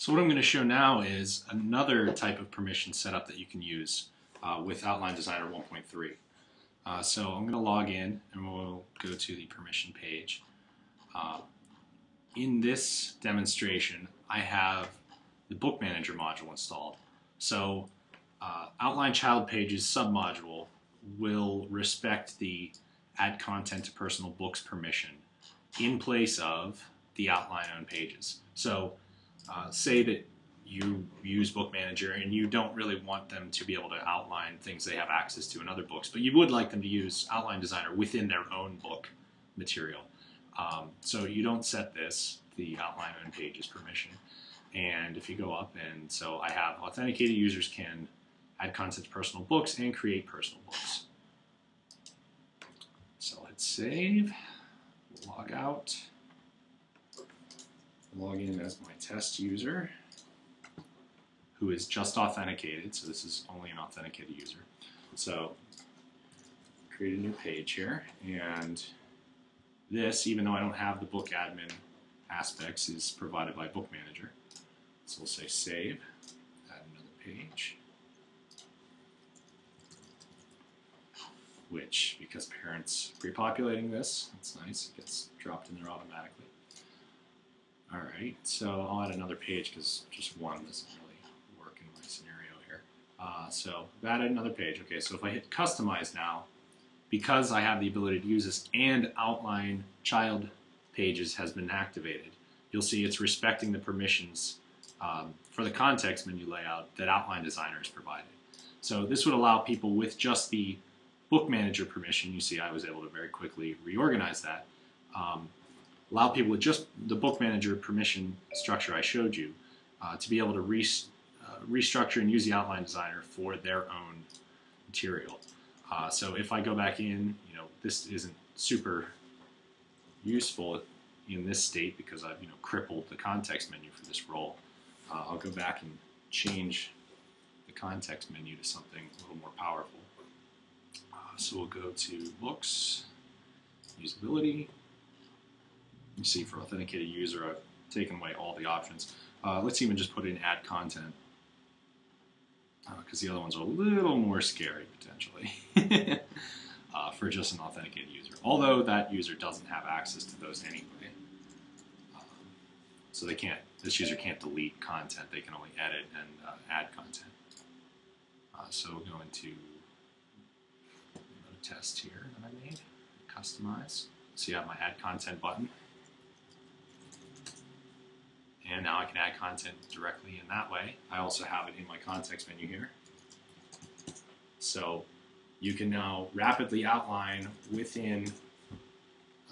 So what I'm going to show now is another type of permission setup that you can use uh, with Outline Designer 1.3. Uh, so I'm going to log in and we'll go to the permission page. Uh, in this demonstration, I have the Book Manager module installed. So uh, Outline Child Pages submodule will respect the Add Content to Personal Books permission in place of the Outline Own Pages. So uh, say that you use Book Manager and you don't really want them to be able to outline things they have access to in other books, but you would like them to use Outline Designer within their own book material. Um, so you don't set this, the outline own pages permission. And if you go up and so I have authenticated users can add content to personal books and create personal books. So let's save, log out log in as my test user who is just authenticated. So this is only an authenticated user. So create a new page here. And this, even though I don't have the book admin aspects, is provided by Book Manager. So we'll say save, add another page. Which, because parents pre-populating this, that's nice, it gets dropped in there automatically. All right, so I'll add another page because just one doesn't really work in my scenario here. Uh, so I've added another page. Okay, so if I hit customize now, because I have the ability to use this and outline child pages has been activated, you'll see it's respecting the permissions um, for the context menu layout that Outline Designer has provided. So this would allow people with just the book manager permission, you see I was able to very quickly reorganize that, um, allow people with just the book manager permission structure I showed you uh, to be able to re uh, restructure and use the outline designer for their own material. Uh, so if I go back in, you know, this isn't super useful in this state because I've, you know, crippled the context menu for this role. Uh, I'll go back and change the context menu to something a little more powerful. Uh, so we'll go to books, usability, you see for authenticated user, I've taken away all the options. Uh, let's even just put in add content because uh, the other ones are a little more scary potentially uh, for just an authenticated user. Although that user doesn't have access to those anyway. Um, so they can't, this user can't delete content, they can only edit and uh, add content. Uh, so we'll go into test here that I made, customize. So you have my add content button and now I can add content directly in that way. I also have it in my context menu here. So you can now rapidly outline within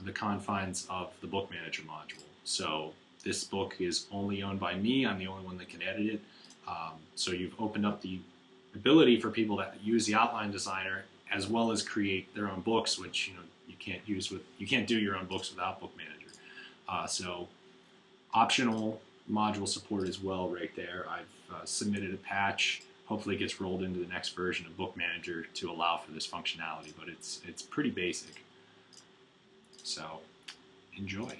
the confines of the book manager module. So this book is only owned by me. I'm the only one that can edit it. Um, so you've opened up the ability for people that use the outline designer as well as create their own books, which you know you can't use with you can't do your own books without Book Manager. Uh, so optional module support as well right there. I've uh, submitted a patch. Hopefully it gets rolled into the next version of Book Manager to allow for this functionality, but it's, it's pretty basic. So enjoy.